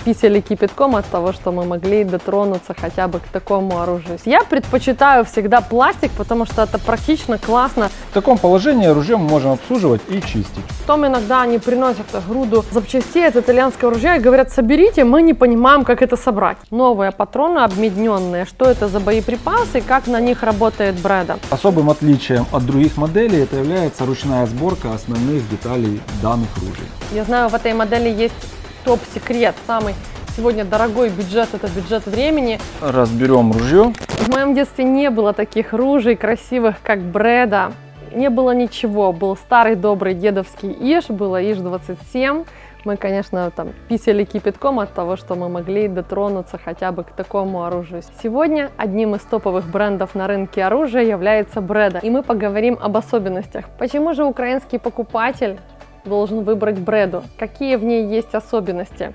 писали кипятком от того, что мы могли дотронуться хотя бы к такому оружию. Я предпочитаю всегда пластик, потому что это практично, классно. В таком положении оружие мы можем обслуживать и чистить. Потом иногда они приносят груду запчастей от итальянского ружья и говорят, соберите, мы не понимаем, как это собрать. Новые патроны обмедненные, что это за боеприпасы и как на них работает Брэда. Особым отличием от других моделей это является ручная сборка основных деталей данных ружей. Я знаю, в этой модели есть топ-секрет, самый сегодня дорогой бюджет, это бюджет времени. Разберем ружье. В моем детстве не было таких ружей красивых, как Брэда. Не было ничего, был старый добрый дедовский Иш, было Иш-27. Мы, конечно, там писали кипятком от того, что мы могли дотронуться хотя бы к такому оружию. Сегодня одним из топовых брендов на рынке оружия является Бреда. И мы поговорим об особенностях. Почему же украинский покупатель должен выбрать Бреду? Какие в ней есть особенности?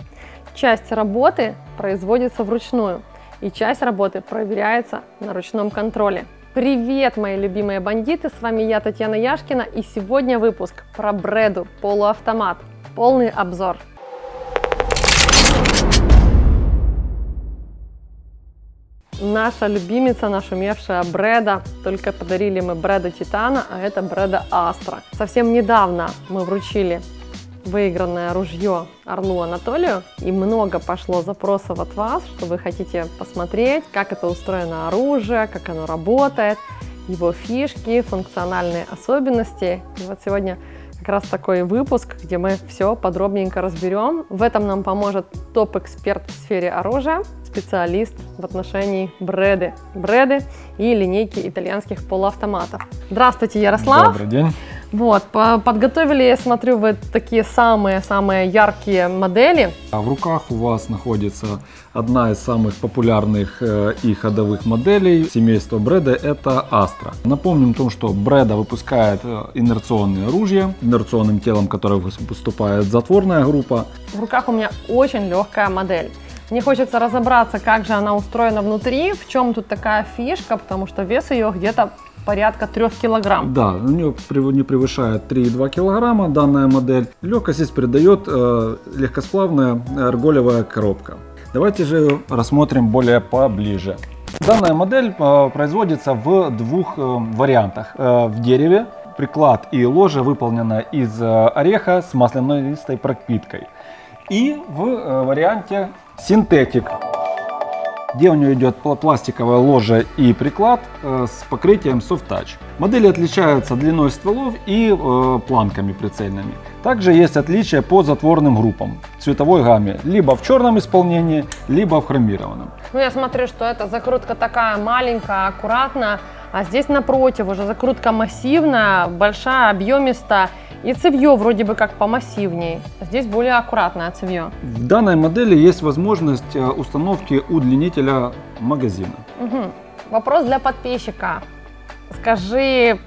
Часть работы производится вручную, и часть работы проверяется на ручном контроле. Привет, мои любимые бандиты! С вами я, Татьяна Яшкина, и сегодня выпуск про Бреду полуавтомат – полный обзор. Наша любимица, нашумевшая Бреда. Только подарили мы Бреда Титана, а это Бреда Астра. Совсем недавно мы вручили выигранное ружье Орлу Анатолию. И много пошло запросов от вас, что вы хотите посмотреть, как это устроено оружие, как оно работает, его фишки, функциональные особенности. И вот сегодня как раз такой выпуск, где мы все подробненько разберем. В этом нам поможет топ-эксперт в сфере оружия, специалист в отношении бреды. Бреды и линейки итальянских полуавтоматов. Здравствуйте, Ярослав. Добрый день. Вот, подготовили, я смотрю, вы такие самые-самые яркие модели. А в руках у вас находится одна из самых популярных э, и ходовых моделей семейства Бреда, это Astra. Напомним том, что Бреда выпускает э, инерционные оружия, инерционным телом которых выступает затворная группа. В руках у меня очень легкая модель. Мне хочется разобраться, как же она устроена внутри, в чем тут такая фишка, потому что вес ее где-то порядка 3 килограмм. Да, у нее не превышает 3,2 килограмма данная модель. Легкость здесь придает э, легкосплавная арголевая коробка. Давайте же рассмотрим более поближе. Данная модель э, производится в двух э, вариантах. Э, в дереве приклад и ложе выполнено из э, ореха с маслянистой пропиткой. И в э, варианте синтетик где у нее идет пластиковая ложа и приклад э, с покрытием Soft Touch. Модели отличаются длиной стволов и э, планками прицельными. Также есть отличия по затворным группам, цветовой гамме, либо в черном исполнении, либо в хромированном. Ну я смотрю, что эта закрутка такая маленькая, аккуратная, а здесь напротив уже закрутка массивная, большая, объемистая и цевье вроде бы как помассивней. Здесь более аккуратное цевье. В данной модели есть возможность э, установки удлинителя магазина. Угу. Вопрос для подписчика. Скажи,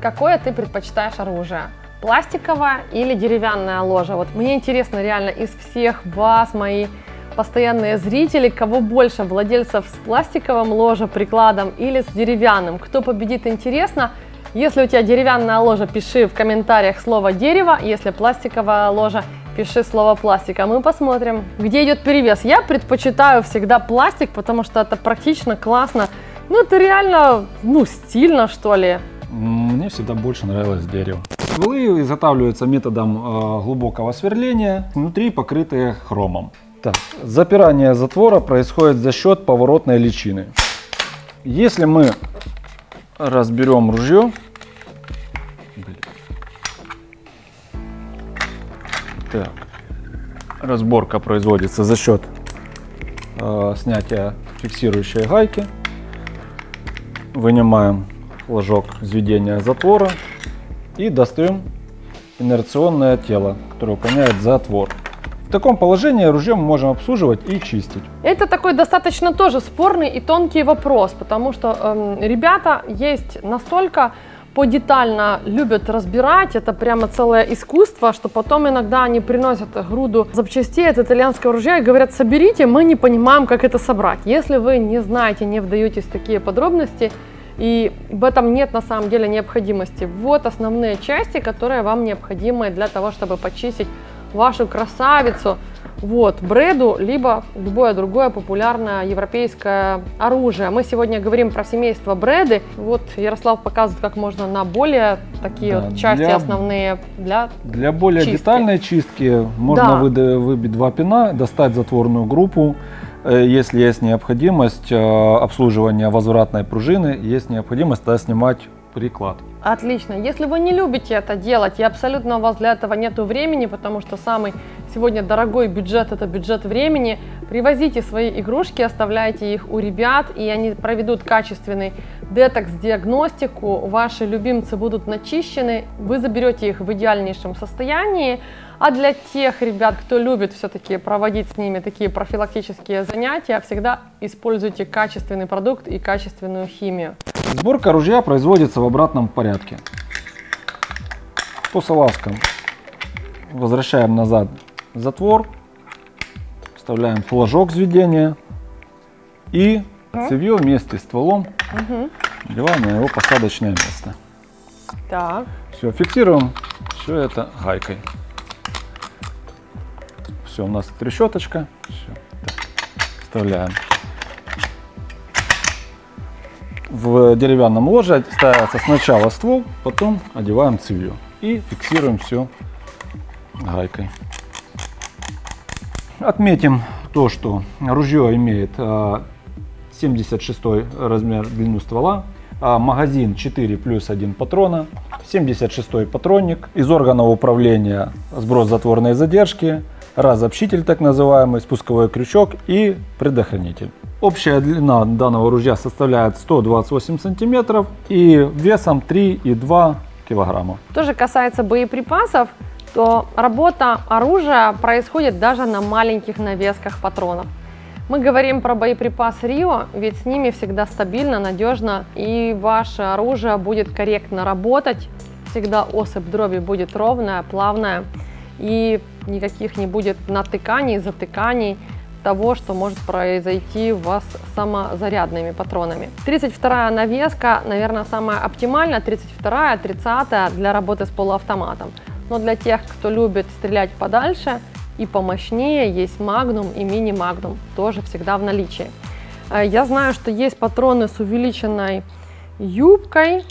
какое ты предпочитаешь оружие? Пластиковое или деревянная ложа? Вот мне интересно реально из всех вас, мои постоянные зрители, кого больше, владельцев с пластиковым ложе, прикладом или с деревянным? Кто победит, интересно. Если у тебя деревянная ложа, пиши в комментариях слово дерево. Если пластиковая ложа, пиши слово пластик. А мы посмотрим, где идет перевес. Я предпочитаю всегда пластик, потому что это практично, классно. Ну, это реально, ну, стильно, что ли. Мне всегда больше нравилось дерево. Стволы изготавливаются методом э, глубокого сверления, внутри покрытые хромом. Так, запирание затвора происходит за счет поворотной личины. Если мы разберем ружье. Так. Разборка производится за счет э, снятия фиксирующей гайки. Вынимаем флажок взведения затвора и достаем инерционное тело, которое выполняет затвор. В таком положении ружье мы можем обслуживать и чистить. Это такой достаточно тоже спорный и тонкий вопрос, потому что э, ребята есть настолько подетально любят разбирать, это прямо целое искусство, что потом иногда они приносят груду запчастей от итальянского ружья и говорят, соберите, мы не понимаем, как это собрать. Если вы не знаете, не вдаетесь в такие подробности, и в этом нет на самом деле необходимости. Вот основные части, которые вам необходимы для того, чтобы почистить вашу красавицу, вот, Бреду, либо любое другое популярное европейское оружие. Мы сегодня говорим про семейство Бреды. Вот Ярослав показывает, как можно на более такие Да, вот части для- основные для Для более Чистки. детальной чистки можно Да. выда- выбить два пина, достать затворную группу. Э, Если есть необходимость э, обслуживания возвратной пружины, есть необходимость снимать приклад. Отлично. Если вы не любите это делать, и абсолютно у вас для этого нет времени, потому что самый сегодня дорогой бюджет – это бюджет времени, привозите свои игрушки, оставляйте их у ребят, и они проведут качественный детокс-диагностику, ваши любимцы будут начищены, вы заберете их в идеальнейшем состоянии, а для тех ребят, кто любит все-таки проводить с ними такие профилактические занятия, всегда используйте качественный продукт и качественную химию. Сборка ружья производится в обратном порядке. По салазкам возвращаем назад затвор, вставляем флажок взведения и цевье вместе с стволом надеваем на его посадочное место. Так. Все, фиксируем все это гайкой. Все, у нас трещоточка. Так, вставляем. В деревянном ложе ставится сначала ствол, потом одеваем цевье. И фиксируем все гайкой. Отметим то, что ружье имеет а, 76 размер длину ствола, а, магазин 4 плюс 1 патрона, 76 патронник, из органов управления сброс затворной задержки, разобщитель так называемый, спусковой крючок и предохранитель. Общая длина данного ружья составляет 128 сантиметров и весом 3,2 килограмма. Что же касается боеприпасов, то работа оружия происходит даже на маленьких навесках патронов. Мы говорим про боеприпас Рио, ведь с ними всегда стабильно, надежно, и ваше оружие будет корректно работать. Всегда осыпь дроби будет ровная, плавная, и никаких не будет натыканий, затыканий того, что может произойти у вас самозарядными патронами. 32 навеска, наверное, самая оптимальная, 32 30 для работы с полуавтоматом. Но для тех, кто любит стрелять подальше и помощнее, есть Magnum и Magnum, тоже всегда в наличии. Э, Я знаю, что есть патроны с увеличенной юбкой,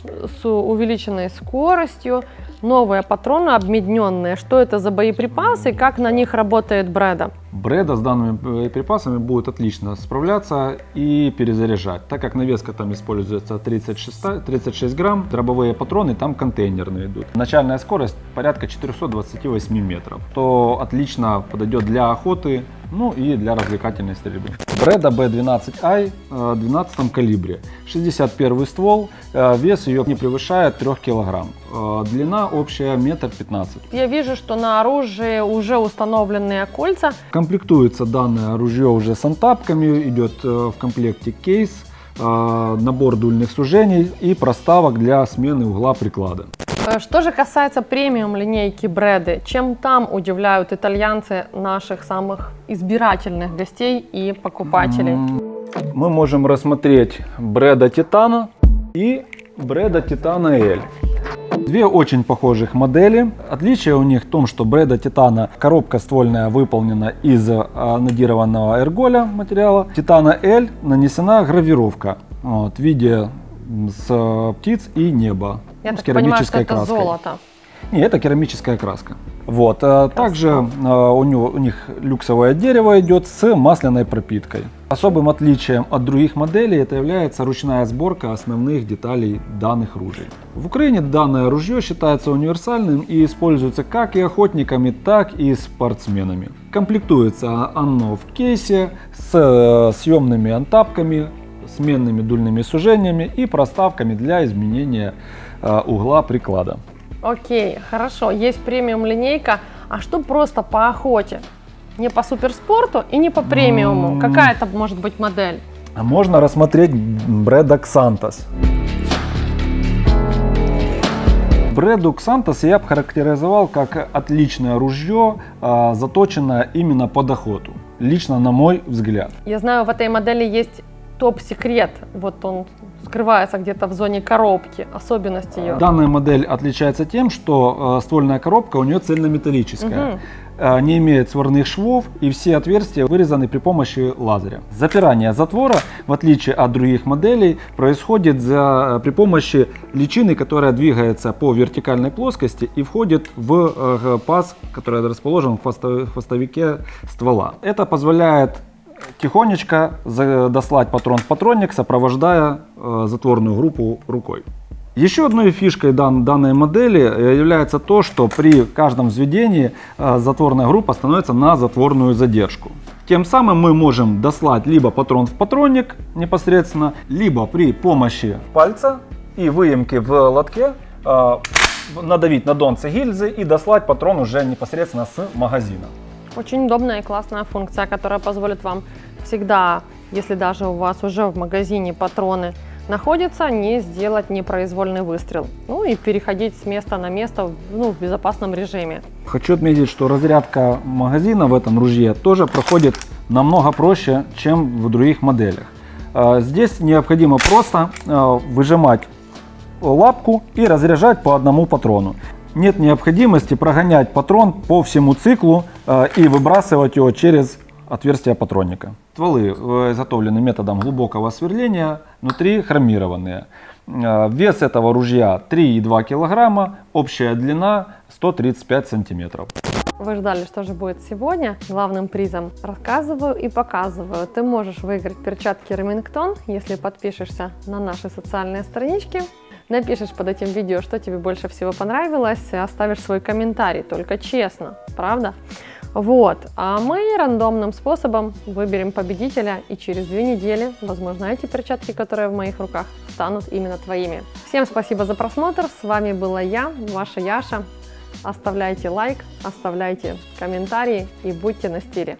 с увеличенной скоростью, новые патроны обмедненные. Что это за боеприпасы и как на них работает Бреда? Бреда с данными боеприпасами будет отлично справляться и перезаряжать, так как навеска там используется 36, 36 грамм, дробовые патроны там контейнерные идут. Начальная скорость порядка 428 метров, то отлично подойдет для охоты, ну и для развлекательной стрельбы. Бреда B12i э, 12 калибре, 61 ствол, э, вес ее не превышает 3 килограмм, Э, длина общая метр пятнадцать. Я вижу, что на оружии уже установленные кольца. Комплектуется данное оружие уже с антапками, идет э, в комплекте кейс, набор дульных сужений и проставок для смены угла приклада. Э, Что же касается премиум линейки Бреды, чем там удивляют итальянцы наших самых избирательных гостей и покупателей? Мы можем рассмотреть Бреда Титана и Бреда Титана L. Две очень похожих модели. Отличие у них в том, что Бреда Титана коробка ствольная выполнена из а, нодированного эрголя материала. Титана L нанесена гравировка вот, в виде с э, птиц и неба Я ну, так понимаю, что это краской. золото. Не, это керамическая краска. Вот. а Также а, у, него, у них люксовое дерево идет с масляной пропиткой. Особым отличием от других моделей это является ручная сборка основных деталей данных ружей. В Украине данное ружье считается универсальным и используется как и охотниками, так и спортсменами. Комплектуется оно в кейсе с э, съемными антапками, сменными дульными сужениями и проставками для изменения э, угла приклада. Окей, хорошо, есть премиум линейка. А что просто по охоте? Не по суперспорту и не по премиуму. Какая это может быть модель? А Можно рассмотреть Бреда Ксантос. Бреду Ксантос я бы характеризовал как отличное ружье, а, заточенное именно под охоту. Лично на мой взгляд. Я знаю, в этой модели есть топ-секрет. Вот он скрывается где-то в зоне коробки. Особенность ее. Данная модель отличается тем, что э, ствольная коробка у нее цельнометаллическая. Э, не имеет сварных швов и все отверстия вырезаны при помощи лазеря. Запирание затвора, в отличие от других моделей, происходит за, при помощи личины, которая двигается по вертикальной плоскости и входит в э, паз, который расположен в хвостовике ствола. Это позволяет тихонечко дослать патрон в патронник, сопровождая э, затворную группу рукой. Еще одной фишкой дан, данной модели э, является то, что при каждом взведении э, затворная группа становится на затворную задержку. Тем самым мы можем дослать либо патрон в патронник непосредственно, либо при помощи пальца и выемки в лотке надавить на донце гильзы и дослать патрон уже непосредственно с магазина. Очень удобная и классная функция, которая позволит вам всегда, если даже у вас уже в магазине патроны находится, не сделать непроизвольный выстрел. Ну и переходить с места на место ну, в безопасном режиме. Хочу отметить, что разрядка магазина в этом ружье тоже проходит намного проще, чем в других моделях. А, здесь необходимо просто а, выжимать лапку и разряжать по одному патрону. Нет необходимости прогонять патрон по всему циклу а, и выбрасывать его через отверстия патронника. Стволы э, изготовлены методом глубокого сверления, внутри хромированные. Э, вес этого ружья 3,2 килограмма, общая длина 135 сантиметров. Вы ждали, что же будет сегодня главным призом. Рассказываю и показываю. Ты можешь выиграть перчатки Remington, если подпишешься на наши социальные странички. Напишешь под этим видео, что тебе больше всего понравилось, оставишь свой комментарий, только честно, правда? Вот, а мы рандомным способом выберем победителя, и через две недели, возможно, эти перчатки, которые в моих руках, станут именно твоими. Всем спасибо за просмотр, с вами была я, ваша Яша. Оставляйте лайк, оставляйте комментарии и будьте на стиле.